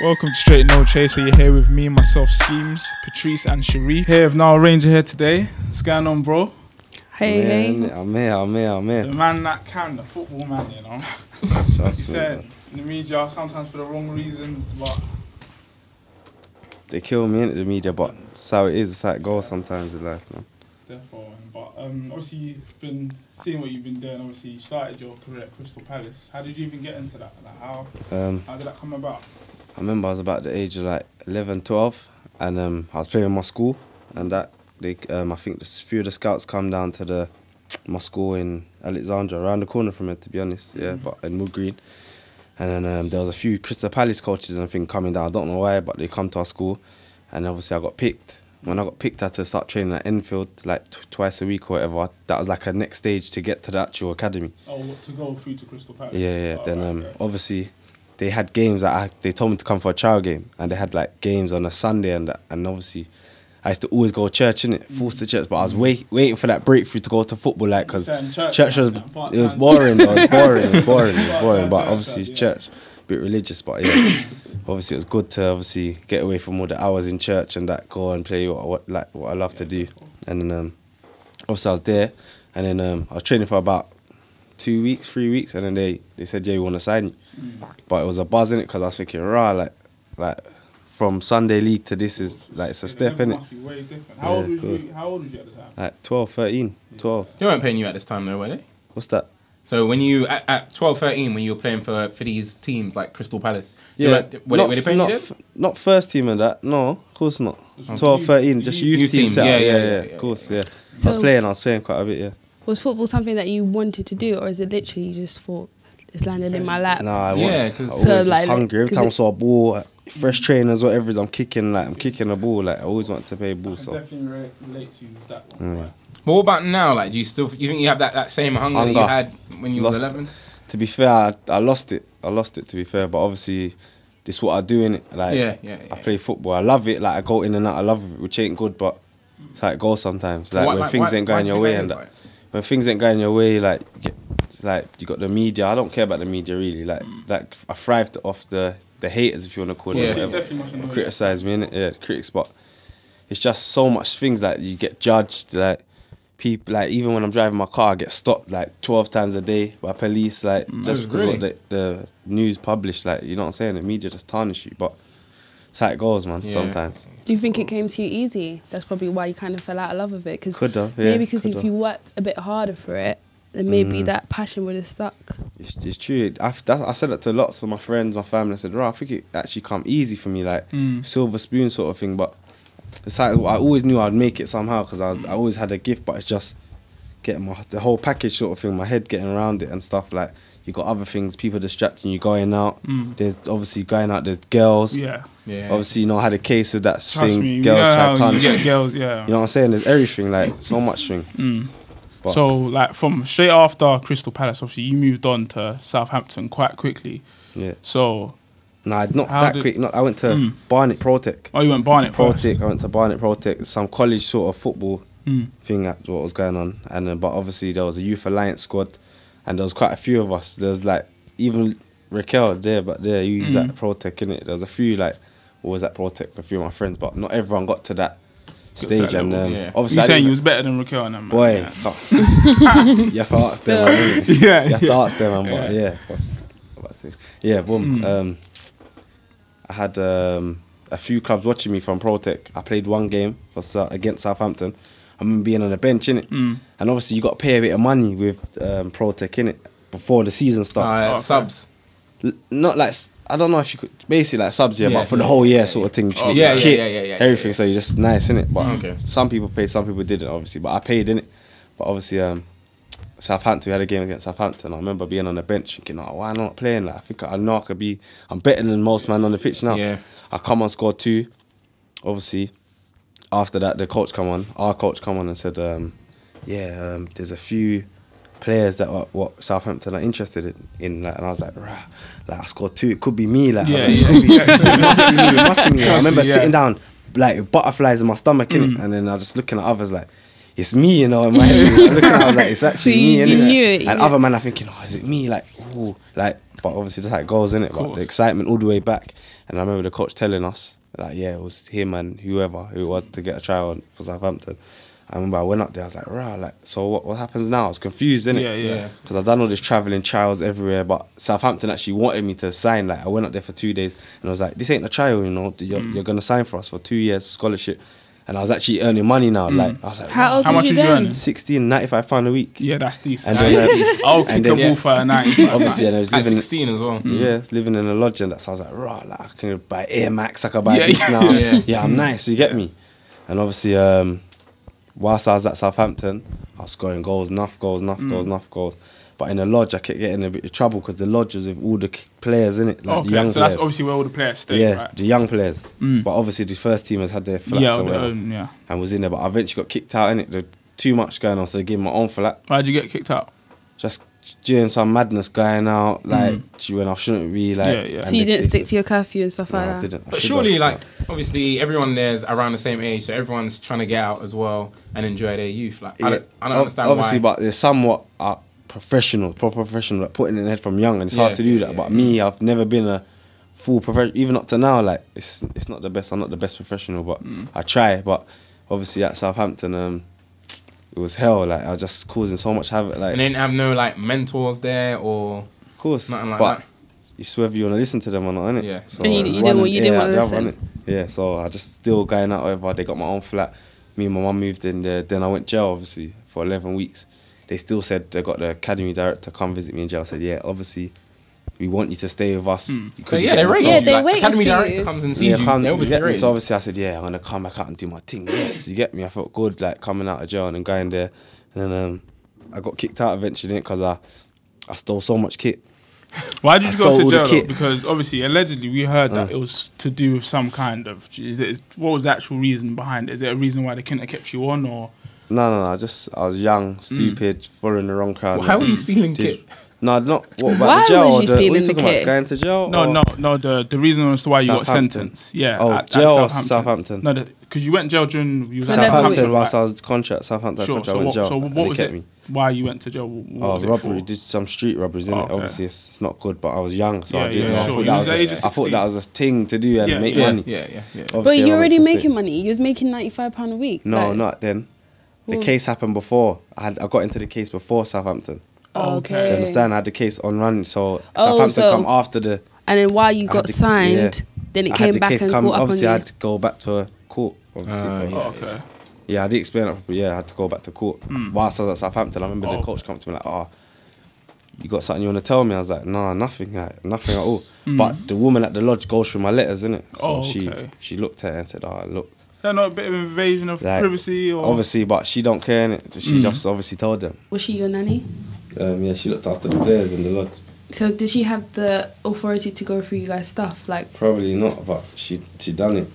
Welcome to Straight No Chaser. You're here with me, myself, Skeemz, Patrice, and Sheriff. Here with Nile Ranger here today. What's going on, bro? Hey, hey. Man, I'm here, I'm here, I'm here. The man that can, the football man, you know. You Trust me. said man. in the media sometimes for the wrong reasons, but They kill me in the media, but it's how it is. It's how it goes sometimes in life, man. therefore. But um, obviously, you've been seeing what you've been doing. Obviously, you started your career at Crystal Palace. How did you even get into that? Like, how Um, how did that come about? I remember I was about the age of like 11, 12, and um, I was playing in my school, and that they, um, I think a few of the scouts come down to the my school in Alexandra, around the corner from it, to be honest. Yeah, Mhm. but in Wood Green. And then um, there was a few Crystal Palace coaches and I think coming down. I don't know why, but they come to our school, and obviously I got picked. When I got picked, I had to start training at Enfield like twice a week or whatever. That was like a next stage to get to the actual academy. Oh, to go through to Crystal Palace. Yeah, yeah. Oh, then right, um, okay. obviously they had games that I, they told me to come for a trial game, and they had like games on a Sunday, and and obviously I used to always go to church in it, forced to church. But I was wait, waiting for that breakthrough to go to football, like because church, church was it was boring, though. It was boring, it was boring, it was boring. But obviously it's church, a bit religious, but yeah. Obviously, it was good to obviously get away from all the hours in church and that go and play what, what like what I love to do. And then um, obviously I was there, and then um, I was training for about two weeks, three weeks, and then they, they said, yeah, we want to sign you. Mm. But it was a buzz in it because I was thinking, rah, like, like from Sunday league to this is like it's a step in it. must be way different. How old Yeah, was good. you? How old was you at the time? Like 12, 13, 12. They weren't paying you at this time though, were they? What's that? So when you at, at 12, 13, when you were playing for for these teams like Crystal Palace, they Yeah, weren't- they, not, were they paying not, you f- not first team and that. No, of course not. Just 12, youth- 13, just youth, youth team, team. Yeah, yeah, Yeah, yeah, yeah, yeah, of course, yeah. yeah. I was playing, I was playing quite a bit, yeah. Was football something that you wanted to do, or is it literally you just thought it's landed in my lap? Nah, I Yeah, was, 'cause- I was So, just like, hungry. Every time I saw a ball, fresh trainers, whatever, I'm kicking, like, I'm kicking the ball. Like, I always want to play I ball, can so. definitely re- relate to that one. Mm. right? But what about now? Like, do you still you think you have that, that same hunger, that you had when you was Lost- 11? To be fair, I, I lost it. I lost it, to be fair, but obviously, this is what I do in it. Like, Yeah, yeah, I play football. I love it. Like I go in and out. I love it, which ain't good, but it's like it goes sometimes. Like Why- when why- things why- ain't going your way, and that that, is like- when things ain't going your way, like you get, it's like you got the media. I don't care about the media really. Like like I thrived off the the haters, if you want to call Yeah. it. It whatever. definitely must annoy you. Criticize me, innit? Yeah, critics, but it's just so much things like you get judged. Like people, like even when I'm driving my car, I get stopped like twelve times a day by police. Like just Oh, because really? what the, the news published. Like you know what I'm saying? The media just tarnish you, but. It's how it goes, man. Yeah. Sometimes Do you think it came to you easy? That's probably why you kind of fell out of love with it. Because could have, yeah. maybe because if you worked a bit harder for it, then maybe Mm. that passion would have stuck. It's, it's true. I, that, I said that to lots of my friends, my family. I said, "Right, I think it actually come easy for me, like Mm. silver spoon sort of thing." But it's like I always knew I'd make it somehow because I, I always had a gift. But it's just getting my the whole package sort of thing, my head getting around it and stuff. Like you got other things, people distracting you, going out. Mm. There's obviously going out. There's girls. Yeah. Yeah. Obviously, you know, I had a case of that Trust thing. me. you girls know try to tarnish. you You get girls, yeah. know what I'm saying? There's everything, like so much thing. Mm. But- So, like, from straight after Crystal Palace, obviously, you moved on to Southampton quite quickly. Yeah. So, Nah, not that did- quick. Not, I went to Mm. Barnet Protec. oh, you went Barnet. Protec. I went to Barnet Protec. Some college sort of football Mm. thing that what was going on, and then, but obviously there was a youth alliance squad, and there was quite a few of us. There was like even Raquel there, but there he was Mm. at Protec in it. There was a few like was at Protec, a few of my friends, but not everyone got to that stage. that and level, um, yeah. obviously, You I saying you was better than Raquel and them, man. boy, Yeah. you have to ask them. man, innit? Yeah, you have to yeah. ask them, man, but Yeah. yeah, but- what about yeah, boom. Mm. Um, I had um, a few clubs watching me from Protec. I played one game for Sou- against Southampton. I remember being on the bench in it, Mm. and obviously you got to pay a bit of money with um, Protec in it before the season starts. Uh, okay. subs. L- Not like s- I don't know if you could basically like subs, yeah, Yeah, but for the whole year yeah, sort of thing. Oh, yeah, yeah, yeah, yeah, yeah, everything. yeah. So you're just nice in it. But Okay. some people paid, some people didn't, obviously. But I paid in it. But obviously, um, Southampton we had a game against Southampton. I remember being on the bench thinking, "Oh, why not playing? Like, I think I know I could be. I'm better than most man on the pitch now." Yeah. I come on, scored two. Obviously, after that, the coach come on. Our coach come on and said, um, "Yeah, um, there's a few players that are, what Southampton are interested in." in like, and I was like, "Rah." Like I scored two. It could be me. Like, Yeah, yeah, be- it must be me. It must be me. I remember Yeah. sitting down, like butterflies in my stomach. Mm. and then I was just looking at others like, it's me, you know. In my head, I was looking, I was like, it's actually So you- me, you innit? knew it, And yeah. other man are thinking, oh, is it me? Like, ooh, like, but obviously that's how it goes, innit? But the excitement all the way back. And I remember the coach telling us, like, yeah, it was him and whoever who was to get a trial for Southampton. I remember I went up there, I was like, rah, like, so what, what happens now? I was confused, innit? Yeah, yeah. Because I've done all this traveling trials everywhere, but Southampton actually wanted me to sign. Like I went up there for two days, and I was like, "This ain't a trial, you know. You're, Mm. you're gonna sign for us for two years scholarship." And I was actually earning money now. Like I was like, How wow. old How much you was you then? earning? 16, 95 pound a week. Yeah, that's decent. And then, uh, I'll kick and a then- ball for a 95. obviously, and I was At living. 16 as well. Yeah, living in a lodge and that. So I was like, raw, like I can buy Air Max, I can buy Yeah, this yeah. now. Yeah. Yeah, I'm nice. You get me? And obviously, um, whilst I was at Southampton, I was scoring goals, enough goals, enough Mm. goals, enough goals. But in the lodge, I kept getting a bit of trouble because the lodge was with all the players in it, like okay, the young so players. that's obviously where all the players stay, yeah, right? the young players. Mm. But obviously, the first team has had their flats Yeah, whatever, own, yeah. and was in there. But I eventually got kicked out in it. There too much going on, so they gave me my own flat. Why'd you get kicked out? Just doing some madness going out, like Mm. when I shouldn't be. Like, Yeah, yeah. So you didn't stick to your curfew and stuff No, like I that. didn't. I But surely, have. like, obviously, everyone there's around the same age, so everyone's trying to get out as well and enjoy their youth. Like, I don't, I don't Ob- understand Obviously, why. but they're somewhat uh, professional, proper professional, like putting in the head from young, and it's hard to do that. yeah, but yeah. me, I've never been a full professional, even up to now. Like it's it's not the best. I'm not the best professional, but Mm. I try. But obviously at Southampton, um, it was hell. Like I was just causing so much havoc. Like and they didn't have no like mentors there or of course, nothing like but that. it's whether you want to listen to them or not, innit? Yeah. So And you- you didn't want- you didn't wanna the other, listen. innit? Yeah. So I just still going out. Whatever. They got my own flat. Me and my mum moved in there. Then I went jail, obviously, for eleven weeks. They still said they got the academy director come visit me in jail. I said, yeah, obviously, we want you to stay with us. You Hmm. So yeah, they in the rate. Yeah, they like, waited Academy for director you. comes and sees Yeah, you. come, you obviously get me? So obviously I said, yeah, I'm gonna come back out and do my thing. Yes, you get me. I felt good like coming out of jail and going there, and then um, I got kicked out eventually because I I stole so much kit. Why did I you go to the jail? Though? kit. Because obviously, allegedly, we heard that Uh. it was to do with some kind of. Is it, what was the actual reason behind it? Is there a reason why they couldn't have kept you on, or No, no, no. I just I was young, mm. stupid, following the wrong crowd. Well, how were you stealing did- kit? No, not what about Why the jail. was or you the, what stealing you the talking about? kit? Going to jail? no, or- no, no? The the reason as to why you got Southampton. sentenced, yeah. Oh, at- at jail or Southampton. Southampton? No, because you went to jail during you was at Southampton weeks. whilst I was contract. Southampton Sure. contract. So I went what, jail. so and what was it? me. Why you went to jail? What Oh, was it robbery. for? Did some street robberies in Oh, it. okay. Obviously, it's, it's not good. But I was young, so I didn't yeah, know. sure. I thought that was was. the age A, thought that was a thing to do and Yeah, make yeah. money. Yeah, yeah, yeah. But you're already making money. You was making ninety five pound a week. No, like- not then. The Well- case happened before. I had I got into the case before Southampton. Oh, Okay. Do you understand? I had the case on run, so Oh, Southampton so- come after the. And then while you I got the- signed, yeah. then it I had came the back case and come. caught up on Obviously. I had to go back to a court. Obviously, ah, for- yeah. Oh, okay. Yeah, I didn't explain it, but yeah, I had to go back to court. Hmm. Whilst I was at Southampton, I remember Oh. the coach come to me like, "Oh, you got something you want to tell me?" I was like, "Nah, nothing, like, nothing at all." Hmm. But the woman at the lodge goes through my letters, innit? So Oh, she she looked at it and said, "Oh, look." Is that not a bit of invasion of Like, privacy? Or Obviously, but she don't care, innit? She just obviously told them. Was she your nanny? Um, yeah, she looked after the players in the lodge. So did she have the authority to go through you guys' stuff? Like, Probably not, but she she done it.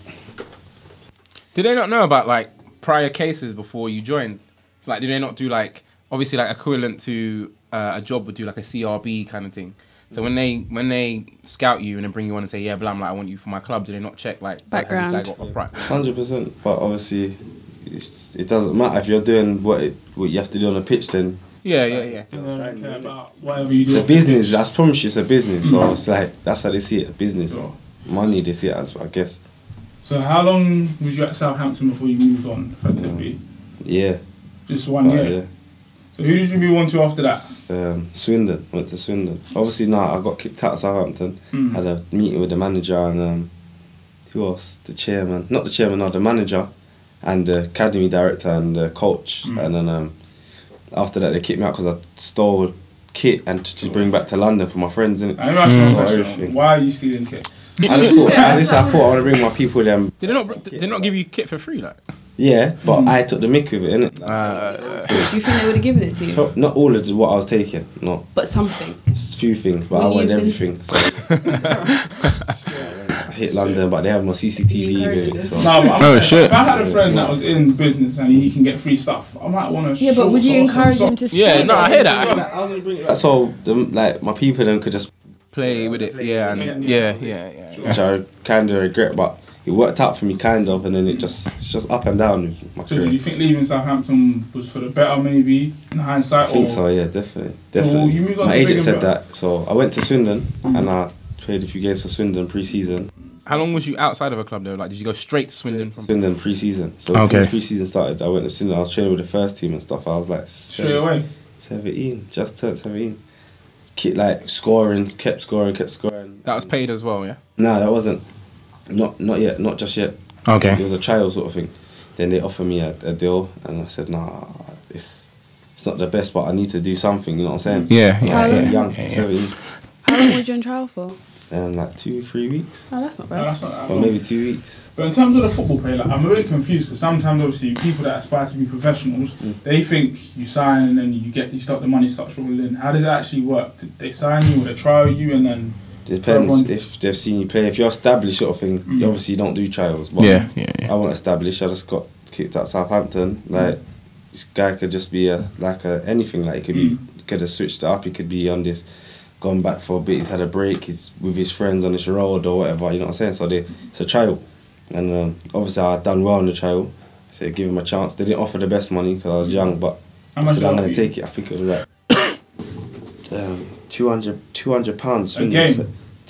Did they not know about like prior cases before you joined? It's like, did they not do like obviously like equivalent to uh, a job would do like a CRB kind of thing? So when they when they scout you and then bring you on and say yeah, blah, blah, I want you for my club, do they not check like have this guy Background. got a pri- Hundred percent, but obviously, it's, it doesn't matter if you're doing what it, what you have to do on the pitch. Then Yeah, yeah, yeah. They don't care about whatever you do. it's a the business. pitch. I promise you, it's a business. Mm. So it's like that's how they see it, a business. Sure. Money, they see it as, I guess. So how long was you at Southampton before you moved on? Effectively, Yeah, just one but, year. So who did you move on to after that? Yeah. Um, Swindon went to Swindon. Obviously, now I got kicked out of Southampton. Hmm. Had a meeting with the manager and um, who else? The chairman, not the chairman, no, the manager, and the academy director and the coach. Hmm. And then um, after that, they kicked me out because I stole kit and to bring back to London for my friends. Innit? I never asked you a Stole question. everything. Why are you stealing kits? I just thought, I, just, I thought I want to bring my people them. Did they not did they not give you kit for free like? Yeah, but I took the mick with it, innit? Uh, do you think they would have given it to you? Not all of what I was taking, no. But something. It's a few things, but Will I wanted everything. So. I hit London, but they have my CCTV You it. So. No, but I'm Oh, saying, shit. If I had a friend that was in business and he can get free stuff, I might want to. Yeah, but would you encourage him to yeah, no, I hear that. Like, so, the, like my people then could just, Play with it, yeah, and yeah, yeah, yeah. which I kind of regret. But it worked out for me kind of, and then it just it's just up and down with my So do you think leaving Southampton was for the better, maybe in hindsight? I think or so, yeah, definitely, Well, definitely. you moved on my to agent said bro- that, so I went to Swindon Mhm. and I played a few games for Swindon pre-season. How long was you outside of a club though? Like, did you go straight to Swindon from? Swindon pre-season. So Okay. as soon as pre-season started, I went to Swindon. I was training with the first team and stuff. I was like straight away? 17, just turned 17. Keep like scoring, kept scoring, kept scoring. That was paid as well, yeah. Nah, that wasn't. Not not yet, not just yet. Okay. It was a trial sort of thing. Then they offered me a, a deal, and I said, nah, if it's not the best, but I need to do something. You know what I'm saying? Yeah, I yeah, was yeah, young, yeah, yeah. 17, How long was you on trial for? and like two, three weeks, Oh, that's not No, bad. that's not that or maybe two weeks. But in terms of the football player, like, I'm a bit confused because sometimes, obviously, people that aspire to be professionals, Mm. they think you sign and then you get you start the money starts rolling in. How does it actually work? Did they sign you or they trial you and then? Depends if they've seen you play. If you're established sort of thing, mm. you obviously don't do trials. But yeah, yeah, yeah. I wasn't established. I just got kicked out Southampton. Like this guy could just be a like a anything. Like he could mm. be could have switched up. He could be on this, gone back for a bit. He's had a break. He's with his friends on this road or whatever. You know what I'm saying? So they, it's a trial, and um, obviously I done well in the trial. So give him a chance. They didn't offer the best money because I was young, but How I said I'm gonna take it. I think it was like um, 200 pounds.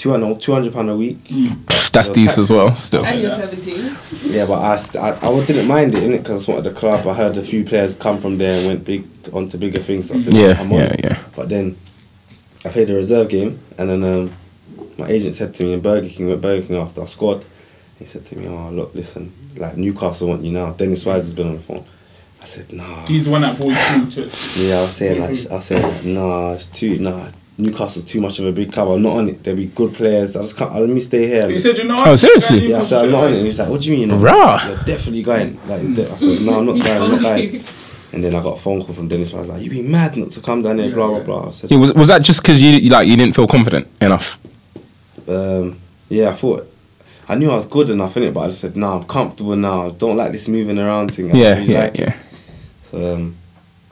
200, 200 pound a week. Mm. That's decent as well, still. And you're 17. Yeah, but I, I, I didn't mind it, innit? Because I wanted the club. I heard a few players come from there and went big onto bigger things. So I said, yeah, yeah, yeah. But then I played the reserve game, and then um, my agent said to me, in Burger King went Burger King after I scored. He said to me, oh, look, listen, like Newcastle want you now. Dennis Wise has been on the phone. I said, nah. He's the one that brought you to Yeah, I was saying, like, mm-hmm. I was saying, nah, it's too, nah, Newcastle's too much of a big club. I'm not on it. There'll be good players. I just can't. Let me stay here. He said, "You know." Oh, seriously? Yeah, I said, I'm not on it. And he was like, what do you mean? you're not? Rah. You're definitely going. Like, you're de- I said, no, I'm not going. I'm not going. And then I got a phone call from Dennis. I was like, you be mad not to come down here, Yeah, blah, blah, blah. I said, Yeah, was was that just because you you, like you didn't feel confident enough? um, yeah, I thought, I knew I was good enough in it, but I just said, no, I'm comfortable now. I don't like this moving around thing. I Yeah, really yeah, like it." yeah. So um, I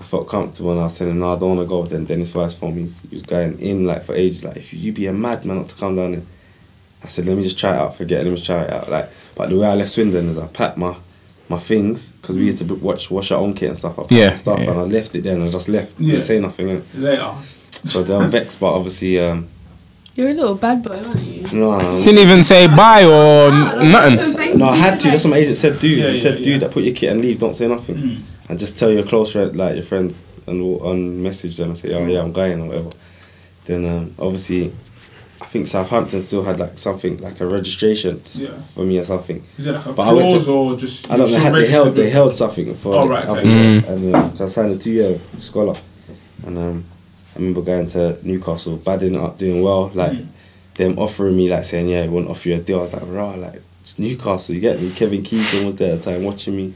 felt comfortable and I was telling him, no, I don't want to go. Then Dennis Wise phoned me. He was going in like for ages. Like, if you, you be a madman not to come down here. I said, let me just try it out. Forget it. Let me just try it out. Like, but the way I left Swindon is I packed my my things because we had to b- watch wash our own kit and stuff. I packed Yeah, my stuff yeah. and I left it there and I just left. Yeah. Didn't say nothing. innit? Later. So they were vexed, but obviously, um, You're a little bad boy, aren't you? no, no, Didn't even say bye or nothing. no. I had to. That's what my agent said. Do Yeah, he yeah, said, yeah. dude, that put your kit and leave. Don't say nothing. Mm. And just tell your close friend, like your friends, and on message them and say, oh yeah, I'm going or whatever. Then um, obviously, I think Southampton still had like something like a registration Yeah. for me or something. Is it like a But I went clause to- or just? I don't know. you Had, they held they held something for Oh, like, right, okay. Mm. and uh, 'cause I signed a two year scholar, and um, I remember going to Newcastle, badding up, doing well, like Mm. them offering me like saying, yeah, we want to offer you a deal. I was like, rah, like it's Newcastle, you get me. Kevin Keegan was there at the time watching me.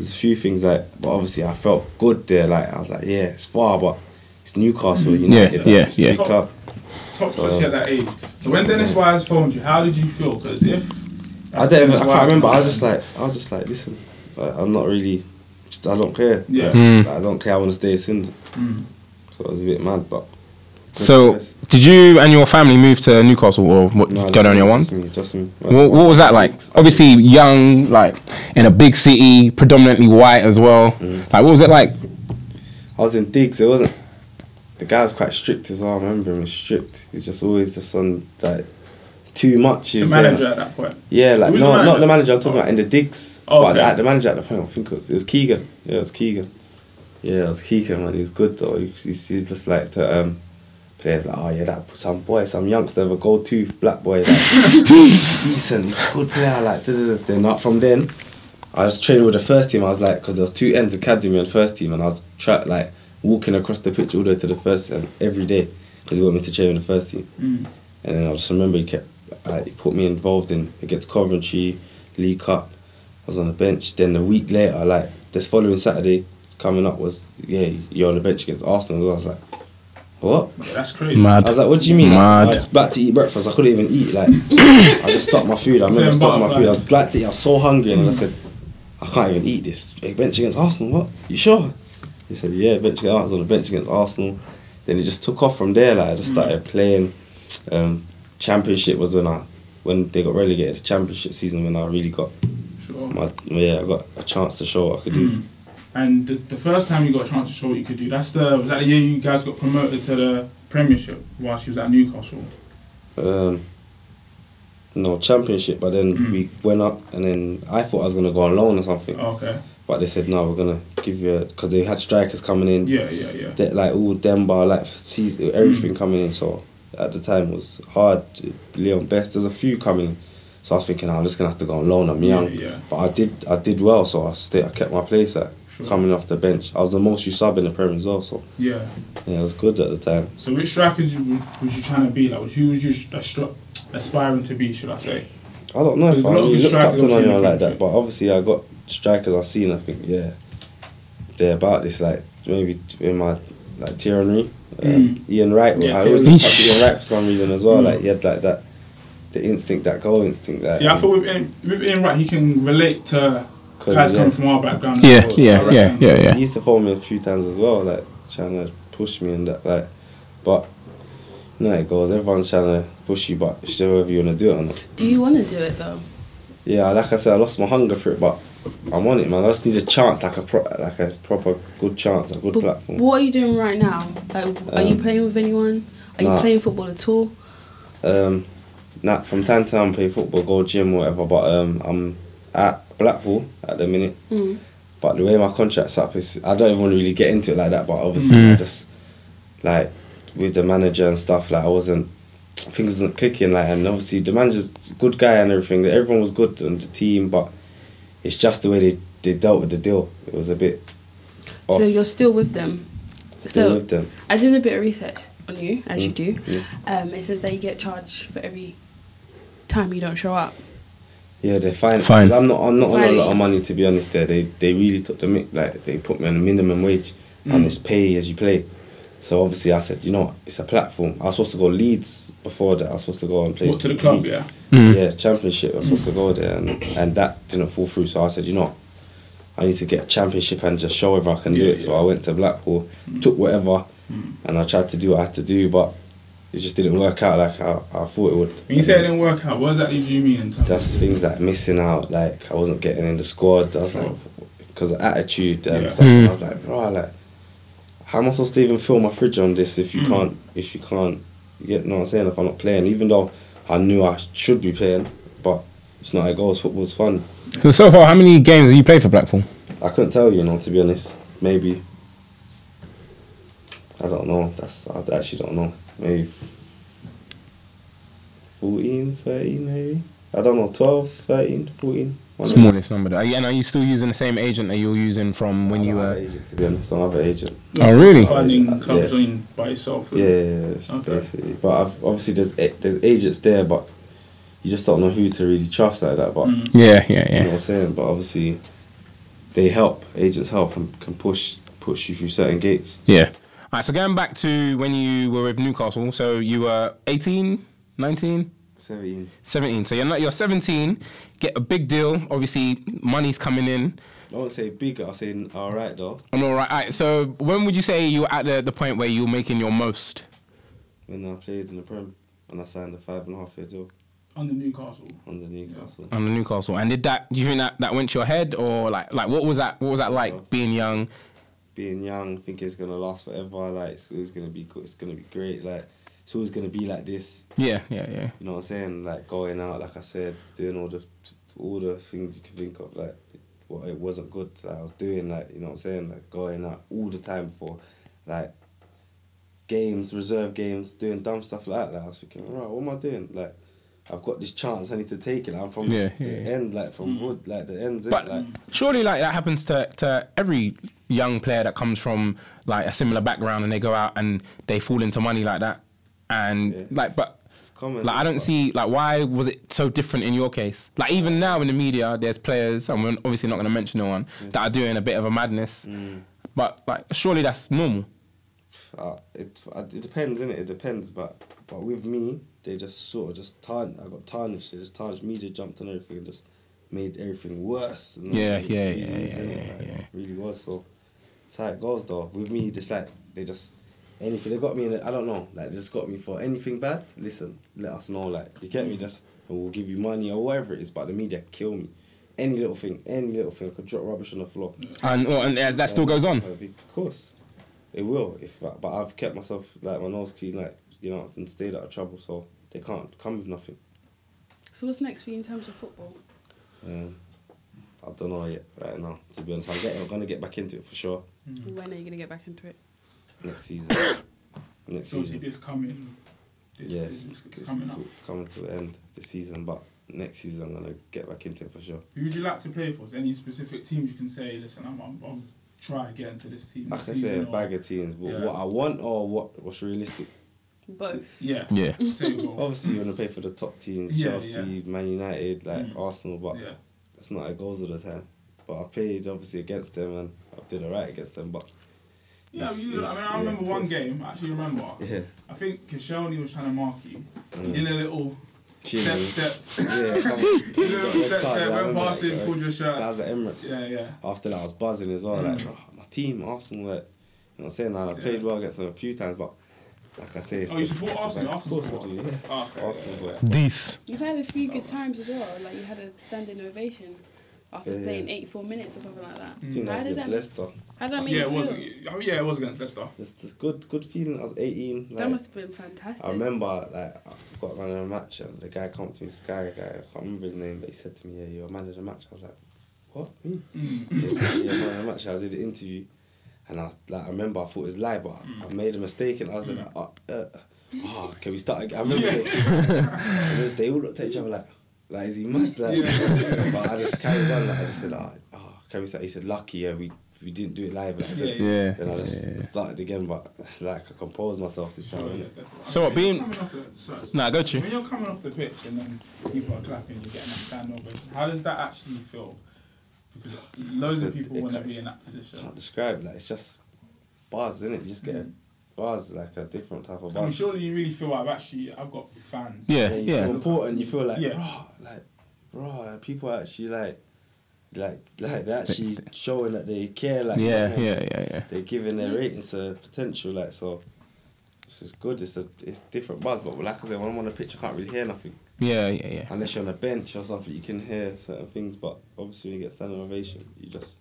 There's a few things like, but obviously I felt good there. Like I was like, yeah, it's far, but it's Newcastle Mm. United. Yeah, like, it's yeah, big yeah. club. Top So- at that age. So when Dennis Wise phoned you, how did you feel? Because if I that's don't. Even, I can't remember. I was just like, I was just like, listen, like, I'm not really. Just, I don't care. Yeah. Like, Mm. I don't care. I want to stay soon. Mm. So it was a bit mad, but. Good So, choice. did you and your family move to Newcastle or what, No, go just down me, your ones? Just me. Just me. What, what was that like? Obviously, young, like in a big city, predominantly white as well. Mm. Like, what was it like? I was in digs. It wasn't. The guy was quite strict as well. I remember him he was strict. He's just always just on like too much. He The was saying, manager at that point. Yeah, like Who's no, the manager? not the manager. I'm talking about in the digs. Oh, But okay. at the manager at the point, I think it was, it was Keegan. Yeah, it was Keegan. Yeah, it was Keegan, man. He was good though. He's, he's, he's just like to um, players like, oh yeah, that some boy, some youngster, a gold tooth black boy, like, decent. He's a good player. Like, da, da, da. then not from then. I was training with the first team. I was like, because there was two ends of academy and first team, and I was tra- like walking across the pitch all the way to the first and every day because he wanted me to train with the first team. Mm. And then I just remember he kept, uh, he put me involved in against Coventry, League Cup. I was on the bench. Then a week later, like this following Saturday coming up was yeah, you're on the bench against Arsenal. I was like, what? That's crazy. Mad. I was like, what do you mean? I, I Mad. was about to eat breakfast. I couldn't even eat. Like, I just stopped my food. I remember Same stopping my food. I was butterflies. glad to eat. I was so hungry, and I said, I can't even eat this. Hey, bench against Arsenal. What? You sure? He said, yeah, bench against Arsenal. The bench against Arsenal. Then it just took off from there. Like, I just started playing. Um, championship was when I when they got relegated to championship season when I really got Sure. my yeah I got a chance to show what I could do. Mm. And the, the first time you got a chance to show what you could do, that's the was that the year you guys got promoted to the Premiership whilst you was at Newcastle. Um, no championship, but then Mm. we went up, and then I thought I was gonna go on loan or something, Okay. but they said no, we're gonna give you a because they had strikers coming in, Yeah, yeah, yeah. they, like all Demba, like seas- everything coming in. So at the time it was hard. Leon Best, there's a few coming in. So I was thinking, "Oh, I'm just gonna have to go on loan. I'm young, Yeah, yeah. but I did, I did well. So I stayed, I kept my place at Sure. coming off the bench. I was the most you sub in the Premier as well. So Yeah. yeah, it was good at the time. So which strikers you, was you trying to be? Like, who was you astro- aspiring to be? Should I say? I don't know There's if a I lot of really looked up strikers to obviously in anyone the like that, but obviously I got strikers I've seen. I think yeah, they're about this like maybe in my like Thierry, uh, Mm. Ian Wright. Yeah, I always Thierry. looked up to Ian Wright for some reason as well. Mm. Like he had like that, the instinct, that goal instinct. Like, See, I thought with Ian, with Ian Wright, he can relate to 'cause, guys yeah, coming from our background. Yeah, as well. yeah, I yeah, yeah, yeah. He used to phone me a few times as well, like trying to push me and that, like, but. You know it goes. Everyone's trying to push you, but it's just whether you want to do it or not. Do you want to do it though? Yeah, like I said, I lost my hunger for it, but I'm on it, man. I just need a chance, like a pro- like a proper good chance, a good But platform. what are you doing right now? Like, are you Um, playing with anyone? Are you playing football at all? Um, not from time to time, play football, go gym, whatever. But um, I'm at Blackpool at the minute. Mm. But the way my contract's up is, I don't even really get into it like that. But obviously, Mm. I just like with the manager and stuff. Like I wasn't, things wasn't clicking. Like and obviously the manager's a good guy and everything. Everyone was good on the team, but it's just the way they, they dealt with the deal. It was a bit. Off. So you're still with them. Still so- with them. I did a bit of research on you, as you Mm, do. yeah. Um, it says that you get charged for every time you don't show up. Yeah, they're fine. Fine. 'Cause I'm not. I'm not on a lot of money to be honest. There, they they really took the mic. Like they put me on a minimum wage, and Mm. it's pay as you play. So obviously, I said, you know, what, it's a platform. I was supposed to go Leeds before that. I was supposed to go and play. What to the club? Leeds. Yeah. Mm. Yeah, championship. I was supposed to go there, and and that didn't fall through. So I said, you know, what, I need to get championship and just show if I can do Yeah, it. So. I went to Blackpool, took whatever, Mm. and I tried to do what I had to do, but it just didn't work out like I, I thought it would. When you say it didn't work out, what exactly do you mean in Just things like missing out, like I wasn't getting in the squad. I was like, because of attitude and Yeah. stuff. Mm. I was like, bro, like, how am I supposed to even fill my fridge on this if you Mm. can't, if you can't, you know what I'm saying? If I'm not playing, even though I knew I should be playing, but it's not how it goes. Football's fun. So so far, how many games have you played for Blackpool? I couldn't tell you, you know, to be honest. Maybe. I don't know. That's I actually don't know. Maybe 14, 13 maybe. I don't know, 12, 13, 14. one of them. Smallest number. Are you, and are you still using the same agent that you were using from when you don't were? an agent, to be honest, another agent. Oh, really? Finding Yeah. clubs on by yourself. Yeah, yeah, yeah, Okay. basically. But I've, obviously, there's there's agents there, but you just don't know who to really trust like that. But Mm. Yeah, yeah, you know yeah. what I'm saying. But obviously, they help. Agents help and can push push you through certain gates. Yeah. All right, so going back to when you were with Newcastle, so you were 18, 19, Seventeen. 17. So you're not, you're 17, get a big deal. Obviously, money's coming in. I won't say big. I'll say all right though. I'm all right. All right. So when would you say you were at the, the point where you were making your most? When I played in the Prem and I signed a five and a half year deal Under Newcastle. under Newcastle. on the Newcastle. And did that? Do you think that that went to your head, or like like what was that? What was that like being young? Being young, thinking it's gonna last forever. Like it's, it's gonna be good. It's gonna be great. Like it's always gonna be like this. Yeah, yeah, yeah. You know what I'm saying? Like going out, like I said, doing all the all the things you can think of, like what it wasn't good that I was doing, like you know what I'm saying, like going out all the time for like games, reserve games, doing dumb stuff like that. Like, I was thinking, right, what am I doing? Like I've got this chance, I need to take it. Like, I'm from Yeah, the yeah, yeah. end, like from mm. wood, like the ends. But like surely, like that happens to to every young player that comes from like a similar background, and they go out and they fall into money like that, and Yeah. like, but. it's common. Like I don't see like why was it so different in your case? Like even now in the media, there's players, and we're obviously not going to mention no one that are doing a bit of a madness. Mm. But like surely that's normal. Uh, it uh, it depends, innit? It depends, but but with me, they just sort of just tarn. I got tarnished. They just tarnished me. They jumped on everything and just made everything worse. And Yeah, yeah, yeah, yeah, yeah, Like, yeah. Really was. So that's how it goes, though. With me, just like they just anything. They got me in. I I don't know. Like they just got me for anything bad. Listen, let us know. Like you get me. Just and will give you money or whatever it is, but the media kill me. Any little thing, any little thing, I could drop rubbish on the floor. And, well, and that that still goes on. Uh, Of course, it will. If but I've kept myself like my nose clean, like you know, and stayed out of trouble, so they can't come with nothing. So what's next for you in terms of football? Um, I don't know yet right now. To be honest, I'm getting, I'm gonna get back into it for sure When are you gonna get back into it? next season. next So obviously season. this coming. This, Yeah, this, it's, this it's, coming to, it's coming to the end this season, but next season I'm gonna get back into it for sure. Who would you like to play for? Is there any specific teams you can say? Listen, I'm, I'm, I'm try to get into this team. I this can say a or- bag of teams, but Yeah. what I want or what what's realistic. Both. Yeah. Yeah. Obviously, you want to play for the top teams, Yeah, Chelsea, Man United, like Mm. Arsenal, but yeah. That's not our goals all the time. But I played obviously against them and I did alright against them. But Yeah, I mean, I, mean, I yeah, remember one game. I actually remember. yeah, I think Koscielny was trying to mark you. He Mm. did a little Cheers, step, step, yeah, come on. little step, card, step, went past him, pulled your That was at Emirates. Yeah, yeah. After that, I was buzzing as well. Like, Mm. oh, my team, Arsenal, like, you know what I'm saying? And I played well against them a few times, but like I say, it's Oh, you support Arsenal? Of Arsenal course I do, yeah. Oh, okay. Arsenal, boy. This. You've had a few good times as well. Like you had a standing ovation after Yeah. playing 84 minutes or something like that. I think that How was did against that? Leicester. How did that make Yeah, you it was. feel? Oh, yeah, it was against Leicester. It's, it's good, good feeling. I was 18. Like, that must have been fantastic. I remember, like, I got man of the match, and the guy come to me, this guy, guy, I can't remember his name, but he said to me, "Yeah, you're a man of the match." I was like, "What? Me?" Mm. He was like, yeah, man of the match. I did the interview, and I like, I remember I thought it was live, but I- I made a mistake, and I was like, uh, uh, "Oh, can we start again?" I remember, and it was- they all looked at each other like, "Like, is he mad?" Like, Yeah. but I just carried on. Like, I just said, "Oh, oh can we start?" He said, "Lucky, yeah, we." We didn't do it live. Like, Yeah, then- yeah. Then I just Yeah. started again, but like I composed myself this time. Sure, yeah, innit? definitely. So what, being- coming off the- sorry, Nah, go to When you're coming off the pitch and then people are clapping, you're getting that stand ovation. How does that actually feel? Because loads of people it want to can't- be in that position. can't describe. Like it's just bars, isn't it? You just get mm. bars like a different type of bars. I mean, buzz. surely you really feel I've actually I've got fans. Yeah, you yeah. feel important. You feel like, Yeah. bro, like, bro, people actually like, like, like they're actually showing that they care. Like, Yeah, you know, yeah, yeah, yeah. They're giving their ratings to potential. Like, so it's just good. It's a it's different buzz. But like I said, when I'm on the pitch, I can't really hear nothing Yeah, yeah, yeah. unless you're on a bench or something. You can hear certain things, but obviously when you get standing ovation, you just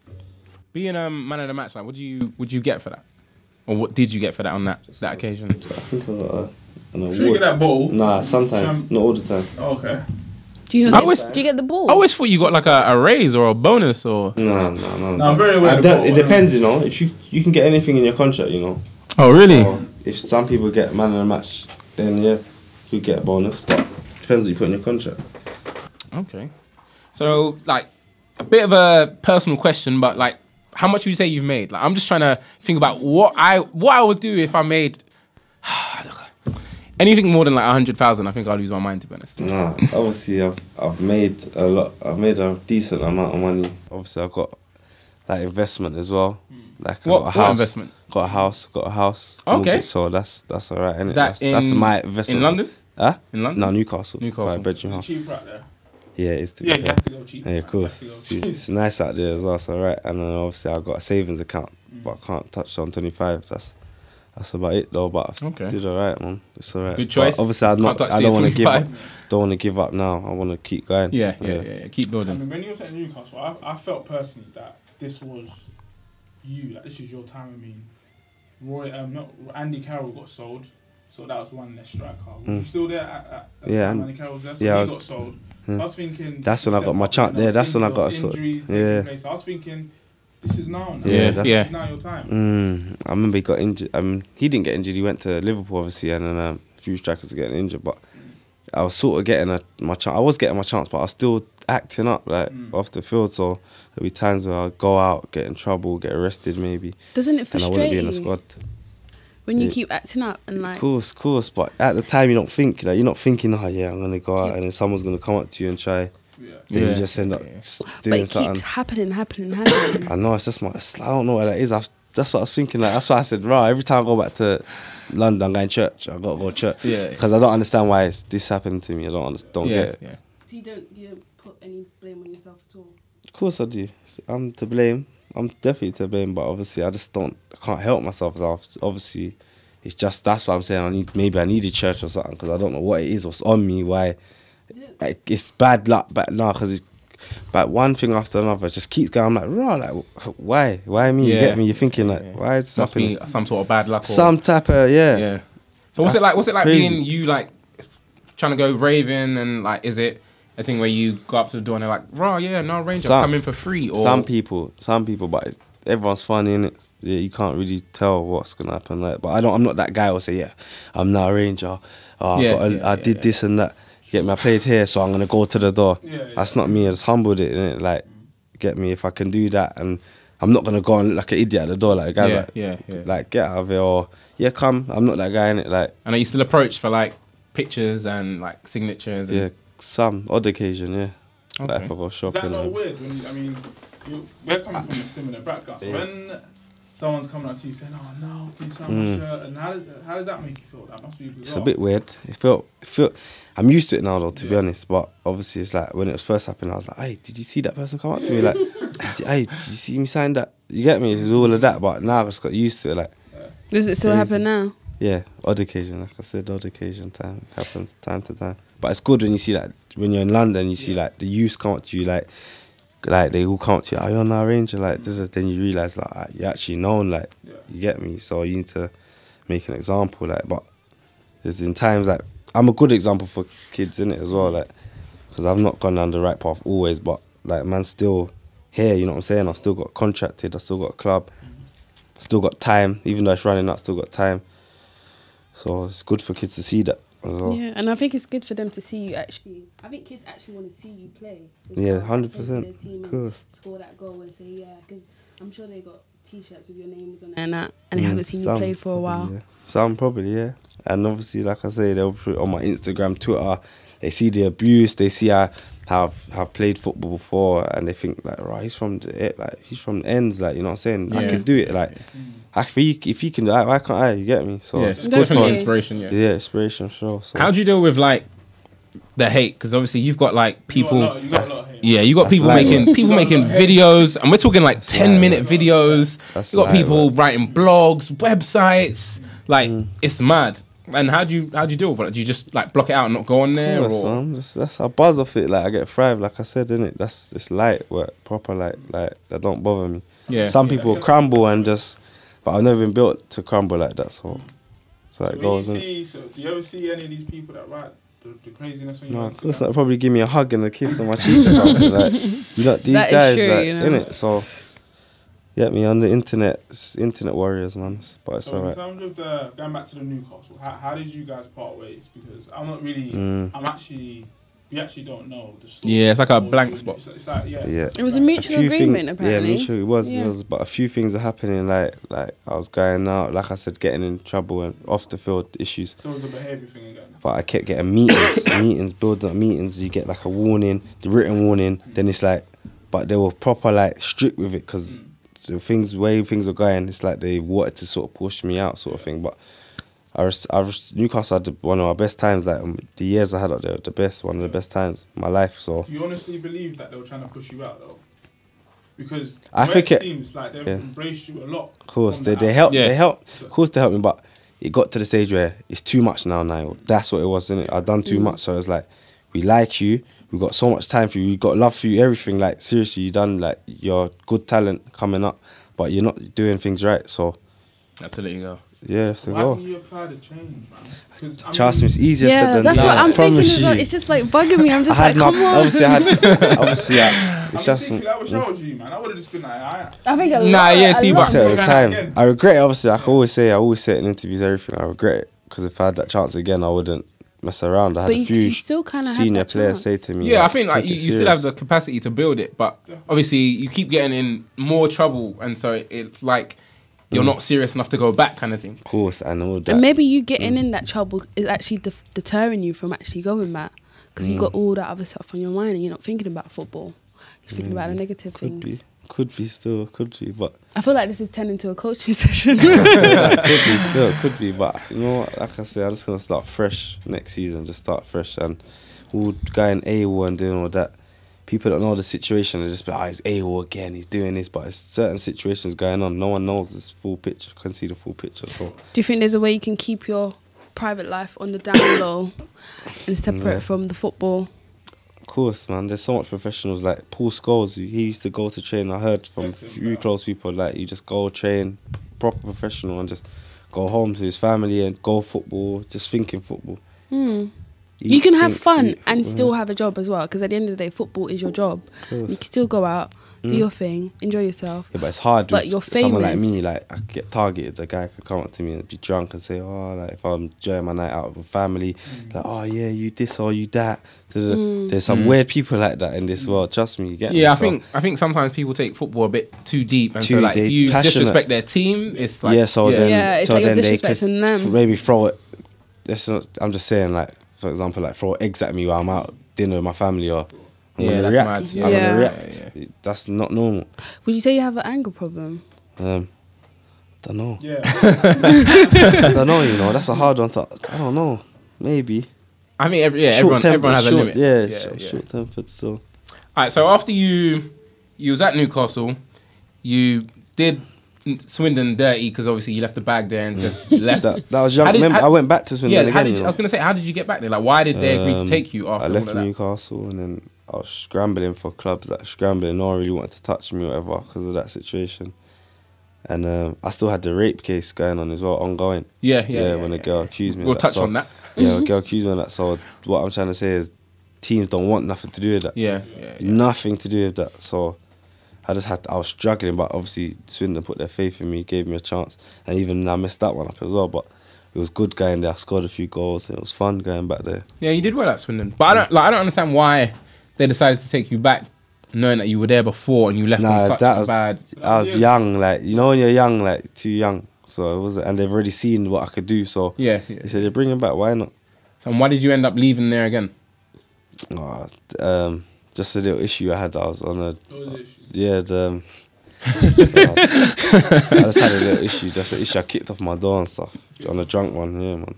Being um man of the match, like, what do you would you get for that, or what did you get for that on that that occasion? I think I got a, an award. Should we get that ball? Nah, sometimes, Some- not all the time. Oh, okay. Do you I not always- get, do you get the ball? I always thought you got like a, a raise or a bonus or. No, no, no. No, I'm very aware of It depends, you know. If you you can get anything in your contract, you know. Oh really? So if some people get man of the match, then yeah, you get a bonus. But depends what you put in your contract. Okay. So like a bit of a personal question, but like how much would you say you've made? Like I'm just trying to think about what I what I would do if I made anything more than like a hundred thousand. I think I'd lose my mind to be honest. Nah, obviously I've I've made a lot. I've made a decent amount of money. Obviously I've got that investment as well. Mm. Like I What- got a what house. investment? Got a house. Got a house. Okay. mortgage, so that's that's alright. Is innit? that that's, that's in- my investment. in London? Huh? In London? No, Newcastle. Newcastle. Five bedroom house. Cheaper out there. Yeah, it's to be Yeah, you have to go cheap. Yeah, of course. It's, cheap. it's nice out there as well, so right. And then obviously I've got a savings account, Mm. but I can't touch on 25. That's that's about it though. But I Okay. did alright, man. It's alright. Good But choice. obviously, I'm Can't I don't want to give up. Don't want to give up now. I want to keep going. Yeah, yeah, yeah. yeah. Keep I building. mean, when you was at Newcastle, I, I felt personally that this was you. Like this is your time. I mean, Roy, um, not Andy Carroll got sold, so that was one less striker. Was you Mm. still there at, at that Yeah, time Andy Carroll was there? So yeah, he I was- got sold. Hmm. I was thinking. That's when I got my chance. you know, Yeah, that's when I got of a sort- injuries yeah. place. I was thinking, this is now. now. Yeah, this, Yeah. is now your time. Mm, I remember he got injured. Um, he didn't get injured. He went to Liverpool, obviously, and then um, a few strikers were getting injured. But I was sort of getting a, my chance. I was getting my chance, but I was still acting up like Mm. off the field. So there'll be times where I'll go out, get in trouble, get arrested, maybe, Doesn't it frustrate and I wouldn't be in you the squad. when you Yeah. keep acting up and like? Of course, of course. But at the time, you don't think like you're not thinking, oh yeah, I'm gonna go out, Yeah. and then someone's gonna come up to you and try. Yeah. Then Yeah. you just end up Yeah. just But doing it something. keeps happening, happening, happening. I know it's just my. It's, I don't know what that is. I've, that's what I was thinking. Like that's why I said, right. Every time I go back to London, I'm going to church. I got to go to church. Yeah. Because I don't understand why it's, this happened to me. I don't understand, don't yeah, get it. yeah. so you don't you don't put any blame on yourself at all. Of course I do. I'm to blame. I'm definitely to blame. But obviously, I just don't. I can't help myself. Obviously, it's just that's what I'm saying. I need maybe I needed church or something because I don't know what it is. What's on me? Why? Like it's bad luck, but now because it's but one thing after another just keeps going. I'm like, raw, like why, why me? You Yeah. get me? You're thinking like, Yeah. why is this Must happening? some sort of bad luck. Or, Some type of yeah. yeah. So what's That's it like? What's it like crazy. being you like trying to go raving and like is it a thing where you go up to the door and they're like, "Raw, yeah, Nile Ranger, Some- come in for free." Or Some people, some people, but it's, everyone's funny in it. Yeah, you can't really tell what's gonna happen. Like, but I don't. I'm not that guy who'll say, "Yeah, I'm Nile Ranger. Oh, Yeah, I, got a, yeah, I yeah, did yeah. this and that. Get me? I played here, so I'm gonna go to the door. Yeah, yeah. That's not me. I just humbled it. Innit? Like, get me? If I can do that, and I'm not gonna go and look like an idiot at the door. Like, a guy's Yeah, like, yeah, yeah. like get out of here, or yeah, come. I'm not that guy in it. Like, and are you still approached for like pictures and like signatures? And, yeah, some odd occasion, yeah. Like Okay. if I go Is shopping. that not weird? When you, I mean, you, we're coming from a similar background. So Yeah. when someone's coming up to you saying, "Oh no, can you sign Mm. my shirt?" And how does, how does that make you feel? That must be bizarre. It's a bit weird. It felt, it felt. I'm used to it now, though, to be honest. But obviously, it's like when it was first happening, I was like, "Hey, did you see that person come up to me? Like, hey, did you see me sign that? You get me? It's all of that. But now I've just got used to it. Like, Does it still Crazy. happen now? yeah, odd occasion. Like I said, odd occasion time happens time to time. But it's good when you see like when you're in London, you see like the youth come up to you like. Like they all come up to you, are you on our ranger? Like this is- then you realise like ah, you actually known, like Yeah. you get me. So you need to make an example, like. But there's in times like I'm a good example for kids in it as well, like because I've not gone down the right path always, but like man, still here. You know what I'm saying? I've still got contracted. I still got a club. Still got time, even though it's running out. Still got time. So it's good for kids to see that well. Yeah, and I think it's good for them to see you actually. I think kids actually want to see you play. Yeah, 100%, play for their team of course. Score that goal and say yeah, because I'm sure they got T-shirts with your names on it and that, and they Mm, haven't seen you play for a probably, while. Yeah. Some probably, yeah. And obviously, like I say, they'll put it on my Instagram, Twitter. They see the abuse. They see I have have played football before, and they think like, right, he's from the it, like he's from the ends, like you know what I'm saying. I Yeah. could do it, like. I, if he if he can do it, why can't I? You get me? So yeah, it's it's good for definitely Definitely. inspiration. Yeah. yeah, inspiration, sure. So. How do you deal with like the hate? Because obviously you've got like You got people. lot- you got a lot of hate. Yeah, you got That's people light making work. people making videos, and we're talking like ten light minute videos. That's you got light people work. writing blogs, websites. Like Mm. it's mad. And how do you how do you deal with it? Do you just like block it out and not go on there? Course, or? man. Just, that's I buzz off it. Like I get thrive. Like I said, innit? That's it's light work, proper light. Like that don't bother me. Yeah. Some Yeah, people that's- crumble and just, but I've never been built to crumble like that. So, so it When you goes. innit? see, so do you ever see any of these people that write the, the craziness on your No, of course not. Probably give me a hug and a kiss on my cheek or something. Like you know, these That is guys, true, like, you know. in it. So, yeah, me on the internet, it's internet warriors, man. But it's So in alright. terms of the going back to the Newcastle, how, how did you guys part ways? Because I'm not really, Mm. I'm actually, we actually don't know the story. Yeah, it's like a blank spot. It's, it's like yeah, Yeah. like It was a mutual few agreement, thing- apparently. Yeah, mutual. It was, Yeah. it was. But a few things are happening. Like, like I was going out. Like I said, getting in trouble and off the field issues. So it was a behaviour thing again. But I kept getting meetings, meetings, building up meetings. You get like a warning, the written warning. Then it's like, but they were proper like strict with it because the things way things were going. It's like they wanted to sort of push me out, sort of thing. But I, was, I was, Newcastle had one of my best times. Like um, the years I had up there, the best, one of the best times in my life. So Do you honestly believe that they were trying to push you out though? Because I think it it- seems like they've yeah. embraced you a lot. Of course, they, they outside. help. Yeah. They help. Of course, they helped me, but it got to the stage where it's too much now. Now that's what it was. Innit? I've done too much, so it's like we like you. We got so much time for you. We've got love for you. Everything. Like seriously, you done like your good talent coming up, but you're not doing things right. So I have to let you go. yeah, so Why go. didn't you apply the change, man? 'Cause, I Trust me, mean, it's easier Yeah, said than that's done. what I I'm thinking as well. you. It's just like bugging me. I'm I just had like, my come on. obviously I had obviously yeah, I'm it's just just thinking, I wish I was you, man. I would have just been like, I, I think a Nah, lot, yeah, a see, lot but- at the time. I regret it. Obviously, I can always say I always say it in interviews, everything. I regret it because if I had that chance again, I wouldn't mess around. I had But a few you still kind of senior players chance. say to me, Yeah, I think like you, you still have the capacity to build it, but obviously you keep getting in more trouble, and so it's like you're mm. not serious enough to go back, kind of thing. Of course, and all that. And maybe you getting mm. in that trouble is actually def- deterring you from actually going back because you Mm. got all that other stuff on your mind and you're not thinking about football. You're thinking mm. about the negative could things. be, could be still, could be, but I feel like this is turning into a coaching session. could be still, could be, but you know what? Like I say, I'm just gonna start fresh next season. Just start fresh and we'll all going AWOL and doing all that. People don't know the situation. They just be like, ah, oh, he's AWOL again. He's doing this, but it's certain situations going on. No one knows this full picture. Can see the full picture. So Do you think there's a way you can keep your private life on the down low and separate Yeah. from the football? Course, man. There's so much professionals like Paul Scholes. He he used to go to train. I heard from a few yeah. close people like you just go train, proper professional, and just go home to his family and go football, just thinking football. Mm. Eat, You can have fun and still have a job as well. Because at the end of the day, football is your job. You can still go out, do Mm. your thing, enjoy yourself. Yeah, but it's hard. But with you're famous someone like me. Like I could get targeted. The guy could come up to me and be drunk and say, "Oh, like if I'm enjoying my night out with family, like oh yeah, you this or you that." There's, Mm. there's some Mm. weird people like that in this world. Trust me, you get me? Yeah, I So- think I think sometimes people take football a bit too deep, and so like if you passionate. disrespect their team, it's like yeah. So then, Yeah, it's so like you're then they could disrespecting them. maybe throw it. This is, I'm just saying, like for example, like throw eggs at me while I'm out dinner with my family, or I'm Yeah, gonna that's react. mad. I'm Yeah. gonna Yeah, react. That's not normal. Would you say you have an anger problem? Um, don't know. Yeah. I don't know. You know, that's a hard one. To, I don't know. Maybe. I mean, every, yeah, everyone, Short-tempered, everyone has a short- limit. Yeah, yeah, short, yeah. short-tempered still. All right, so after you you was at Newcastle, you did Swindon dirty because obviously you left the bag there and just left. That, that was young. Did- Remember, how- I went back to Swindon yeah, again. did you know. I was gonna say, how did you get back there? Like, why did they agree to Um, take you after I all left of that? Newcastle and then I was scrambling for clubs, like scrambling. No one really wanted to touch me or whatever because of that situation. And um, I still had the rape case going on as well, ongoing. Yeah, yeah. yeah, when yeah, a girl yeah. accused me. We'll of that. touch So- on that. Yeah, a girl accused me of that. So what I'm trying to say is, teams don't want nothing to do with that. Yeah, yeah, yeah. Nothing to do with that. So I just had. I was struggling, but obviously Swindon put their faith in me, gave me a chance, and even I messed that one up as well. But it was good going there. I scored a few goals. And it was fun going back there. Yeah, you did well at Swindon, but I don't like. I don't understand why they decided to take you back, knowing that you were there before and you left Nah, on such that was- bad. I was Yeah. young, like you know when you're young, like too young. So it was, and they've already seen what I could do. So Yeah, yeah. they said they bring him back. Why not? So why did you end up leaving there again? Oh, um, just a little issue I had. I was on a What was the issue? Yeah. The, um, I just had a little issue. Just an issue. I kicked off my door and stuff on a drunk one. Yeah, man.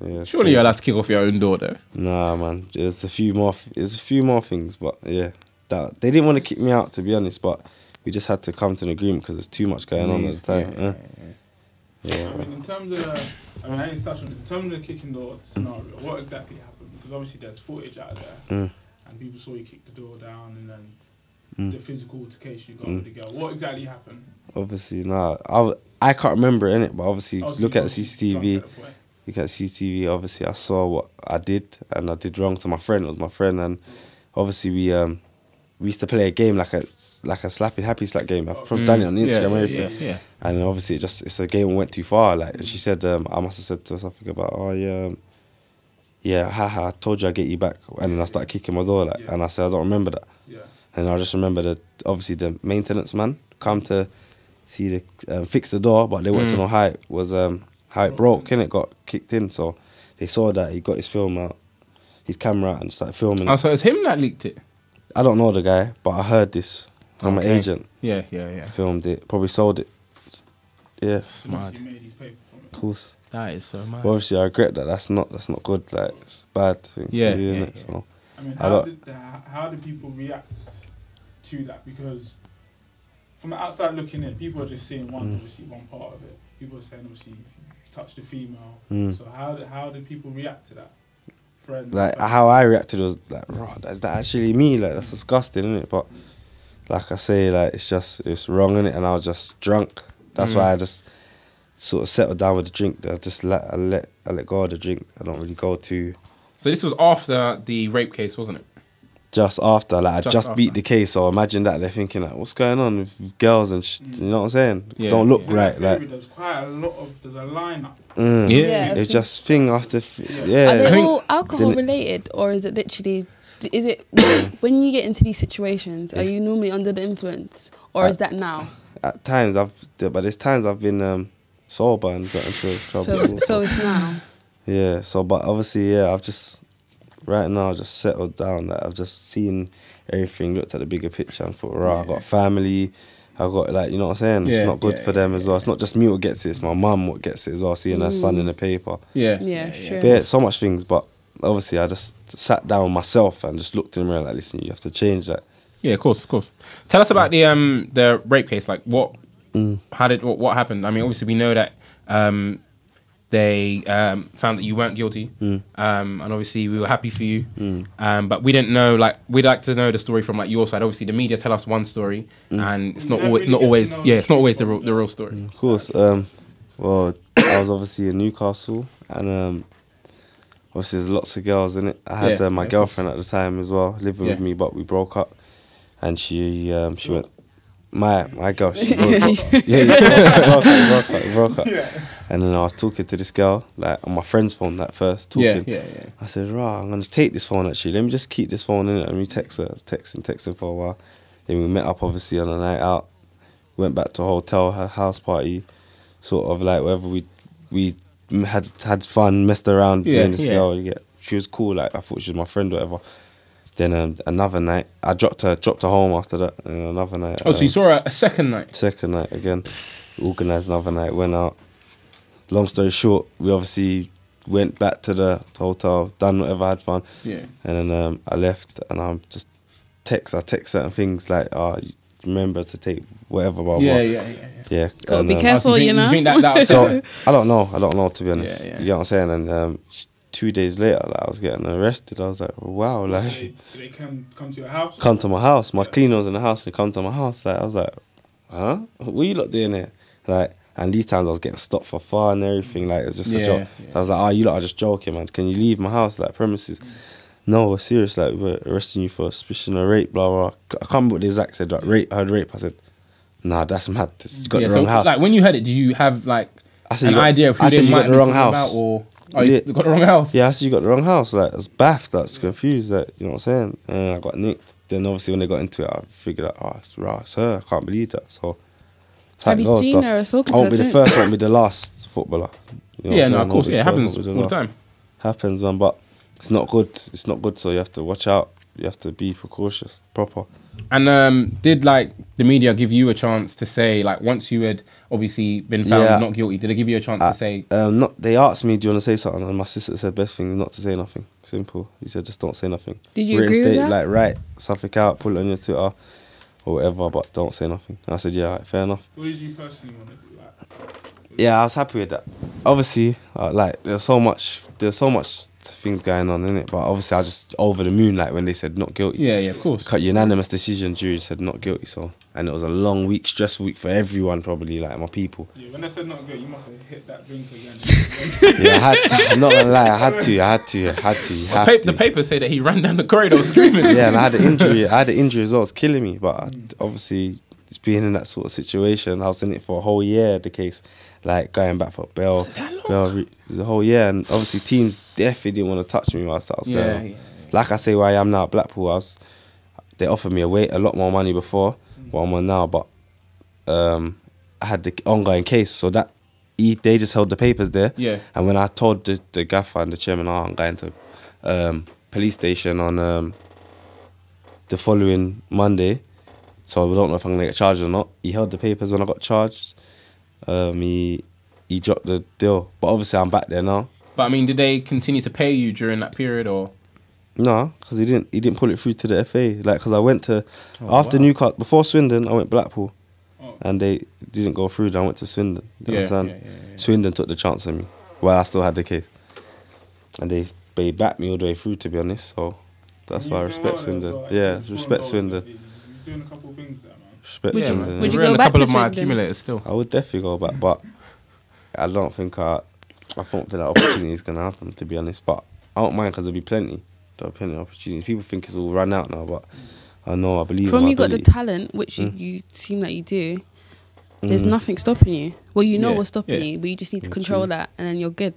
Yeah, Surely you're crazy. allowed to kick off your own door, though. Nah, man. There's a few more. There's a few more things, but yeah, that they didn't want to kick me out to be honest. But we just had to come to an agreement because there's too much going on at the time. Yeah, Yeah, yeah, yeah. I mean, in terms of, the, I mean, I need to touch on it. In terms of the kicking door scenario, what exactly happened? Because obviously there's footage out there, Mm. and people saw you kick the door down, and then Mm. the physical altercation you got Mm. with the girl. What exactly happened? Obviously, nah. I, I can't remember in it, but obviously, Obviously, look at the CCTV. at the point. Look at CCTV. Obviously, I saw what I did, and I did wrong to my friend. It was my friend, and obviously, we um we used to play a game like a like a slappy happy slap game. I've probably done it on Mm, Instagram yeah, and everything. Yeah, yeah. And obviously, it just it's a game that went too far. Like, and she said, um, I must have said to her something about, oh yeah, um, yeah, haha, I told you I'd get you back. And then I started kicking my door, like, Yeah. and I said, I don't remember that. Yeah. And I just remember that obviously the maintenance man come to see the um, fix the door, but they wanted to Mm. know how it was, um, how it broke, and it got kicked in. So they saw that he got his film out, his camera out, and started filming. Oh, so it's him that leaked it. I don't know the guy, but I heard this from Okay. an agent. Yeah, yeah, yeah. Filmed it, probably sold it. Yeah, Smart. Obviously made his paper from it. of course. That is so mad. But obviously, I regret that. That's not that's not good. Like it's a bad thing Yeah, to do, yeah, innit? yeah. So I mean, how don't- did the, how- how did people react to that? Because from the outside looking in, people are just seeing one Mm. obviously one part of it. People are saying obviously you touched a female. Mm. So how did, how did people react to that? Friends, like family? how I reacted was like, raw. Is that actually me? Like that's disgusting, isn't it? But like I say, like it's just it's wrong, in it, And I was just drunk. That's Mm. why I just sort of settled down with the drink. I just let I let I let go of the drink. I don't really go to. So this was after the rape case, wasn't it? Just after, like I Just just, beat the case, so imagine that they're thinking like, what's going on with girls and sh- Mm. you know what I'm saying? Yeah, don't look In that right, like there's quite a lot of there's a lineup. mm. Yeah. Yeah. it's just thing after f- Yeah. yeah. Are they all alcohol related, or is it literally? Is it when you get into these situations? Are you normally under the influence, or Uh, is that now? At times I've, but there's times I've been um, sober and got into trouble. So, so it's now. Yeah, so but obviously, yeah, I've just right now I just settled down. Like I've just seen everything, looked at the bigger picture, and thought, right, I've got family. I've got like you know what I'm saying. Yeah, it's not good yeah, for them as well. It's not just me what gets it. It's my mum what gets it as well. Seeing her son Mm. in the paper. Yeah. Yeah, sure. Yeah, so much things, but obviously I just sat down myself and just looked in the mirror like, listen, you have to change that. Yeah, of course, of course. Tell us about the um the rape case. Like, what, Mm. how did what, what happened? I mean, obviously we know that um they um, found that you weren't guilty, Mm. um, and obviously we were happy for you. Mm. Um, but we didn't know like we'd like to know the story from like your side. Obviously, the media tell us one story, Mm. and it's not never always really not get to always yeah, the it's not always the real, the real story. Of course. Um, well, I was obviously in Newcastle, and um, obviously there's lots of girls in it. I had Yeah, uh, my yeah, girlfriend at the time as well, living with me, but we broke up, and she um, she went. My my girl, she broke up. Yeah, yeah, broke up, broke up, broke up. Yeah. And then I was talking to this girl, like on my friend's phone, that first talking. yeah, yeah. I said, right, I'm gonna take this phone actually. Let me just keep this phone in it. Let me text her, I was texting, texting for a while. Then we met up obviously on a night out. Went back to a hotel, had a house party, sort of like wherever we we had had fun, messed around. Yeah, Yeah, this yeah. girl, you get, she was cool. Like I thought she was my friend, or whatever. Then um, another night, I dropped her, dropped her home after that. And another night. Oh, so you um, saw her a second night? Second night again, organised another night, went out. Long story short, we obviously went back to the hotel, done whatever, I had fun, Yeah. and then um, I left and I'm just text. I text certain things like, "Oh, remember to take whatever." Blah, blah. Yeah, yeah, yeah. yeah. yeah. Gotta and, be um, careful. Oh, so you, you think, know? think that, that So I don't know. I don't know to be honest. Yeah, yeah. You know what I'm saying? And um, sh- two days later, like, I was getting arrested. I was like, "Wow!" Did Like, they, did they come come to your house? come to my house. My cleaner was in the house and come to my house. Like I was like, huh? What you lot doing here? Like, and these times I was getting stopped for far and everything. Like it was just Yeah, a joke. yeah. I was like, oh, you lot are just joking, man. Can you leave my house, like premises? No, we're serious. Like we're arresting you for suspicion of rape. Blah blah. I can't remember what the exact said. Like rape. I heard rape. I said, nah, that's mad. This- You got yeah, the so, wrong house. Like when you heard it, do you have like I said an got- idea of who I said they you might got the be wrong house. about, or oh, you Yeah. got the wrong house? Yeah, I said you got the wrong house. Like I was baffed. I was confused. Like you know what I'm saying. And I got nicked. Then obviously when they got into it, I figured out, oh, it's right, it's her. I can't believe that. So. it's Have you seen her or spoken I won't be the first. I won't be the last footballer. You know yeah, no, of course, I won't be yeah, it the first, I happens all the last. time. Happens, man. But it's not good. It's not good. So you have to watch out. You have to be precautious, proper. And um, did like the media give you a chance to say like once you had obviously been found Yeah. not guilty, did they give you a chance Uh, to say Um, not. They asked me, "Do you want to say something?" And my sister said, "Best thing is not to say nothing. Simple." He said, "Just don't say nothing." Did you agree with that? Like, write something out, put it on your Twitter or whatever, but don't say nothing. And I said, "Yeah, alright, fair enough." What did you personally want to do? Like, Yeah, I was happy with that. Obviously, uh, like there's so much, there's so much things going on in it, but obviously I just over the moon. Like when they said not guilty, yeah, yeah, of course. cut unanimous decision. Jury said not guilty. So, and it was a long week, stressful week for everyone, probably like my people. yeah, when they said not guilty, you must have hit that drink again. Yeah, I had. To, I'm not gonna lie, I had to, I had to, I had to. You The, have pa- to. the papers say that he ran down the corridor screaming. yeah, and I had an injury. I had an injury as well. It's killing me. But I, obviously, just being in that sort of situation, I was in it for a whole year. The case, like going back for Bell. Bell re- the whole year, and obviously teams definitely didn't want to touch me whilst I was going yeah, yeah. Like I say, where I am now at Blackpool, I was, they offered me a weight, a lot more money before what I'm on now, but um, I had the ongoing case, so that he, they just held the papers there. Yeah. And when I told the, the gaffer and the chairman, oh, I'm going to um, police station on um, the following Monday, so I don't know if I'm gonna get charged or not. He held the papers when I got charged. Um, he he dropped the deal, but obviously I'm back there now. But I mean, did they continue to pay you during that period, or No, because he didn't. He didn't pull it through to the FA. Like, because I went to Oh, after wow. Newcastle before Swindon, I went Blackpool, Oh. and they didn't go through. Then I went to Swindon. You Yeah, understand? yeah, yeah, yeah. Swindon took the chance on me while I still had the case, and they they backed me all the way through. To be honest, so that's why I respect well Swindon. bro. Yeah, respect Swindon. He's doing a couple of things there, man. Would yeah, you- would you We're go in a back couple to of my Swindon? accumulators still. I would definitely go back, but I don't think I, I don't think that opportunity is gonna happen. To be honest, but I don't mind because there'll be plenty. There'll be plenty of opportunities. People think it's all run out now, but I know I believe. From my you got the talent, which you, Mm. you seem like you do. There's Mm. nothing stopping you. Well, you know Yeah, what's stopping yeah. you, but you just need to control true. that, and then you're good.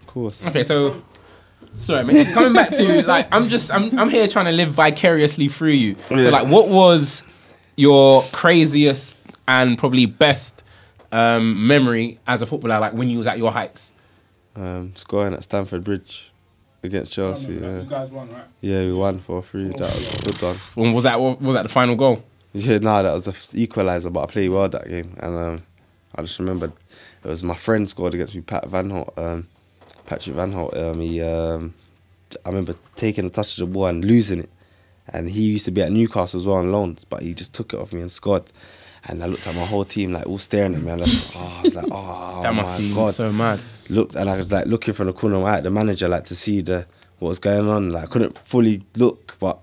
Of course. Okay, so sorry, man. Coming back to like, I'm just I'm I'm here trying to live vicariously through you. So like, what was your craziest and probably best um, memory as a footballer? Like when you was at your heights. Um, scoring at Stamford Bridge against Chelsea. You Yeah, guys won, right? yeah, we won four three. That was a good one. When was that? Was that the final goal? Yeah, no, that was the f- equaliser, but I played well that game, and um, I just remembered it was my friend scored against me, Pat Van Aanholt, um, Patrick Van Aanholt. Um, he, um, I remember taking a touch of the ball and losing it, and he used to be at Newcastle as well on loans, but he just took it off me and scored. And I looked at my whole team like all staring at me, and I was, oh, I was like, oh that oh my must be god, so mad. looked and I was like looking from the corner of my eye at the manager like to see the what was going on. Like I couldn't fully look, but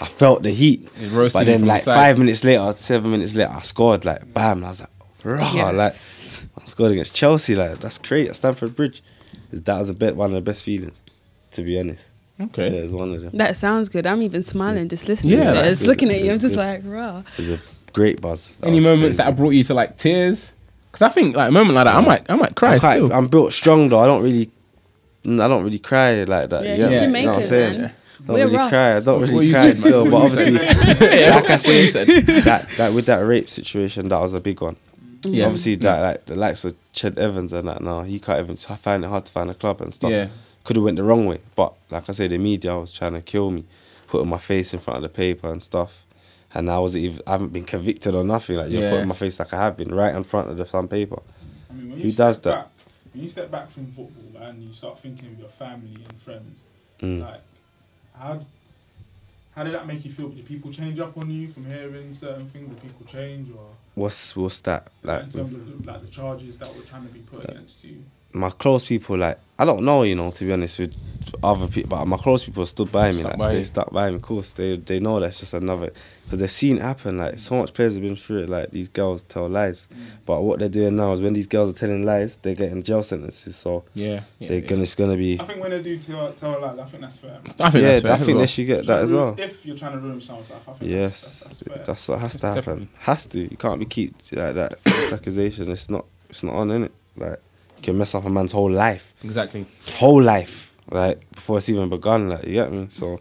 I felt the heat. It But then from the like five minutes later, seven minutes later, I scored like bam. I was like, rah, Yes. like I scored against Chelsea. Like that's great at Stamford Bridge. That was a bit one of the best feelings, to be honest. Okay. Yeah, it was one of them. That sounds good. I'm even smiling just listening Yeah, to it. that's Just good. looking at you, I'm just good. like, raw. It was a great buzz. That Any moments that crazy. have brought you to like tears? Because I think like a moment like that, I might, I might cry I'm, quite- still. I'm built strong though. I don't really, I don't really cry like that. Yeah, you you know should what make I'm it, saying? man. Don't We're really rough. cry. I don't What really you cry said, still, but What you obviously, like I said. said, that that with that rape situation, that was a big one. Yeah. Obviously, that like the likes of Ched Evans and that now he can't even I find it hard to find a club and stuff. Yeah. Could have went the wrong way, but like I said, the media was trying to kill me, putting my face in front of the paper and stuff. And I wasn't even I haven't been convicted or nothing. Like you're putting my face like I have been right in front of the some paper. I mean, Who does that? Back, when you step back from football and you start thinking of your family and friends, Mm. like how how did that make you feel? Did people change up on you from hearing certain things? Did people change, or What's what's that like, like? in terms of like the charges that were trying to be put against you? My close people, like I don't know, you know, to be honest with other people, but my close people stood by me, Stuck like by they you. stuck by me. Of course, they they know that's just another because they've seen it happen. Like so much players have been through it. Like these girls tell lies, but what they're doing now is when these girls are telling lies, they're getting jail sentences. So Yeah. yeah, they're yeah. gonna it's gonna be. I think when they do tell, tell a lie, I think that's fair. I think yeah, that's fair. I think well. they should get that as well. If you're trying to ruin someone's life, I think Yes, that's, that's, that's fair. that's what has to happen. Has to. You can't be keep like that. False accusation. It's not. It's not on, innit? Like you can mess up a man's whole life, Exactly. whole life, like before it's even begun. Like you get me? So.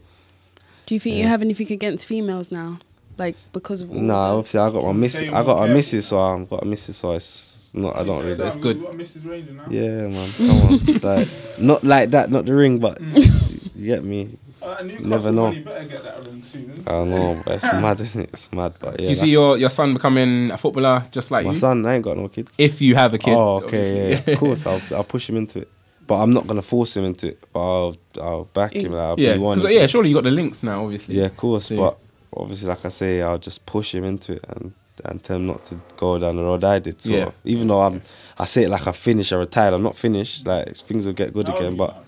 Do you think you have anything against females now? Like, because of all Nah, obviously I got my Can miss. I got a missus, so I've got a missus, so it's not. I don't really. that, That's good. Mrs. Ranger. Yeah, man. Come on, like not like that, not the ring, but you get me. Uh, Never know. really get that soon. I don't know, but it's mad, isn't it? It's mad, but yeah. Do you see your, your son becoming a footballer just like my you? son? I ain't got no kids. If you have a kid. oh, okay, yeah, obviously. of course. I'll I'll push him into it, but I'm not gonna force him into it. But I'll I'll back him. Like, I'll yeah, be one. 'cause, yeah, surely you got the links now, obviously. Yeah, of course. So- But obviously, like I say, I'll just push him into it and and tell him not to go down the road I did. Sort Yeah. of. Even though I'm, I say it like I finished, I retired. I'm not finished. Like things will get good How again. but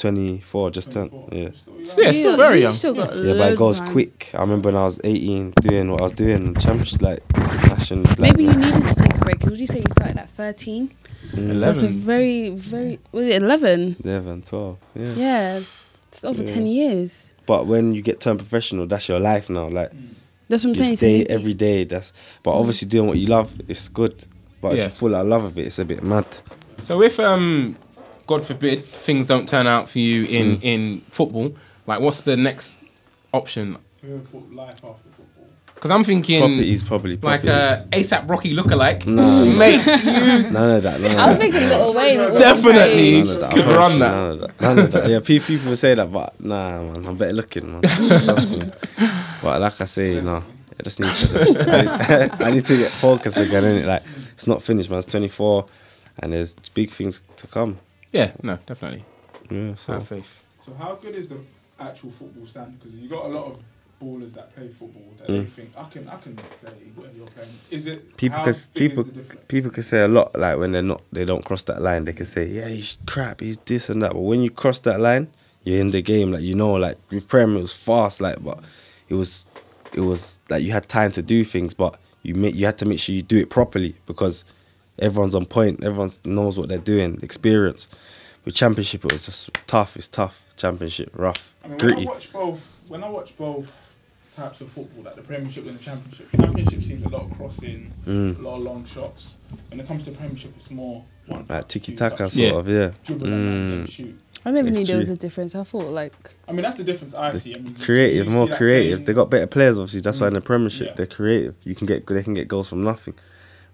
24, just turned. 24. Yeah. Still young. Yeah, still very young. Still got Yeah, but loads it goes time. quick. I remember when I was 18 doing what I was doing, championship, like, smashing. Like, Maybe you needed to take a break. Would you say you started at 13? mm, That's a 11. very, very. Was it 11? 11, 12. Yeah. Yeah. It's over Yeah. 10 years. But when you get turned professional, that's your life now. Like, That's what I'm saying. so day, maybe- every day. That's. But obviously, doing what you love, it's good. But if you're full of love of it, it's a bit mad. So if um, God forbid, things don't turn out for you in Mm. in football, like what's the next option? Who would thought life after football? Because I'm thinking Properties, probably. like Properties. uh, ASAP Rocky lookalike, Nah. mate. None of that. None I was that. thinking Lil Wayne. Definitely. great. None of that. I Could run that. None of that. None of that. Yeah, pe- people say that, but nah, man, I'm better looking, man. Trust me. But like I say, no, I just need to. Just, I, I need to get focused again. Innit? Like it's not finished, man. It's 24, and there's big things to come. Yeah, no, definitely. Yeah, so Have faith. So how good is the actual football stand? Because you got a lot of ballers that play football that they Mm. think I can I can play whatever you're playing. Is it people how can people is the people can say a lot. Like when they're not, they don't cross that line. They can say, yeah, he's crap, he's this and that. But when you cross that line, you're in the game. Like you know, like with Prem, it was fast. Like, but it was, it was like you had time to do things, but you make you had to make sure you do it properly because everyone's on point. Everyone knows what they're doing. Experience. With championship, it was just tough. It's tough. Championship, rough, I mean, gritty. when I watch both, when I watch both types of football, like the Premiership and the Championship, Championship seems a lot of crossing, Mm. a lot of long shots. When it comes to Premiership, it's more one Like tiki taka, sort Yeah. of. Yeah. dribble and then Mm. shoot. I never It's knew there was true. a difference. I thought like I mean, that's the difference I see. I mean, creative, more creative. same- They got better players, obviously. That's why in the Premiership Yeah. they're creative. You can get they can get goals from nothing.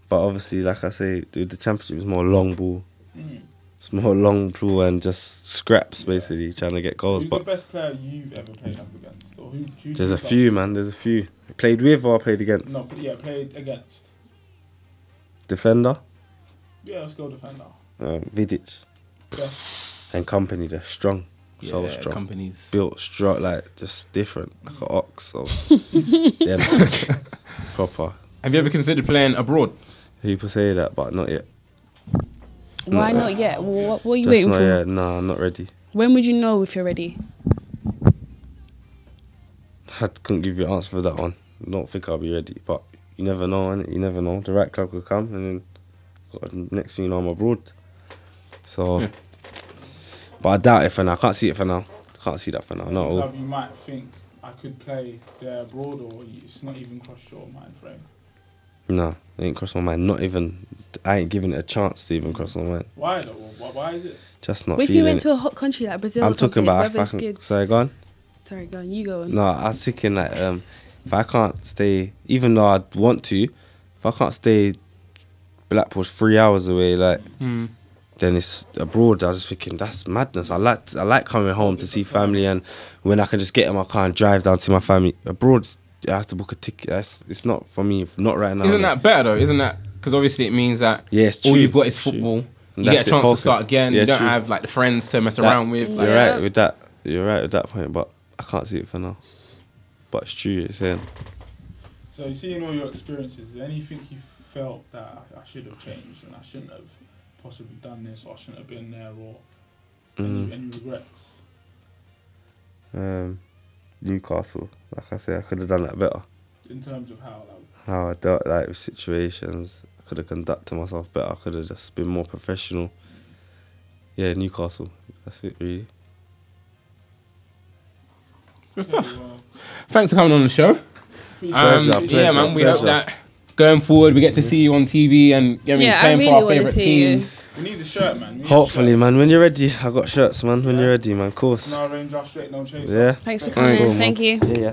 But obviously, like I say, with the Championship is more long ball. Mm. It's more long ball and just scraps, basically trying to get goals. Who's the But best player you've ever played up against? Or who, who do there's a few, man. There's a few. Played with or played against. No, but yeah, played against. Defender, Yeah, let's go defender. um, Vidic, Yeah. and Kompany. They're strong, so Yeah, strong. companies. Built strong, like just different, like an ox. So yeah, proper. Have you ever considered playing abroad? People say that, but not yet. Why No. not yet? What, what are you Just waiting not for? yet. Nah, I'm not ready. When would you know if you're ready? I couldn't give you an answer for that one. I don't think I'll be ready, but you never know, innit? You never know. The right club could come, and then next thing you know, I'm abroad. So, Yeah. but I doubt it for now. I can't see it for now. Can't see that for now. Not at all. club you might think I could play there abroad, or it's not even crossed your mind frame. No, it ain't crossed my mind. Not even. I ain't giving it a chance to even cross my mind. Why though? Why, why is it? Just not if you went it. to a hot country like Brazil? I'm talking about if I weather's can. good? Sorry, go on. Sorry, go on. You go on. No, I was thinking like um, if I can't stay, even though I'd want to, if I can't stay, Blackpool's three hours away, like Mm. then it's abroad. I was just thinking that's madness. I like I like coming home to see family, and when I can just get in my car and drive down to my family. Abroad, I have to book a ticket. That's it's not for me. Not right now. Isn't that better though? Isn't that because obviously it means that Yeah, all you've got is football. You get a chance focus. to start again. Yeah, you don't true. have like the friends to mess That- around with. You're Like, Yeah. right with that. You're right with that point, but I can't see it for now. But it's true. You're saying. So, seeing all your experiences, is there anything you felt that I, I should have changed and I shouldn't have possibly done this, or I shouldn't have been there, or any, Mm. any regrets? Um, Newcastle, like I said, I could have done that better. In terms of how, like, how I dealt like with situations. I could have conducted myself better. I could have just been more professional. Yeah, Newcastle. That's it, really. Good stuff. Thanks for coming on the show. Um, Pleasure, it. yeah, man. We hope that going forward we get to see you on TV and you know, what I mean, Yeah, I playing really for our favorite see you. teams. We need a shirt, man. We need a Hopefully, shirt. man. When you're ready, I got shirts, man. When Yeah. you're ready, man. Of course. No Ranger, straight, no chaser. Yeah. Thanks for Thank coming. you. Thank you. Yeah, yeah.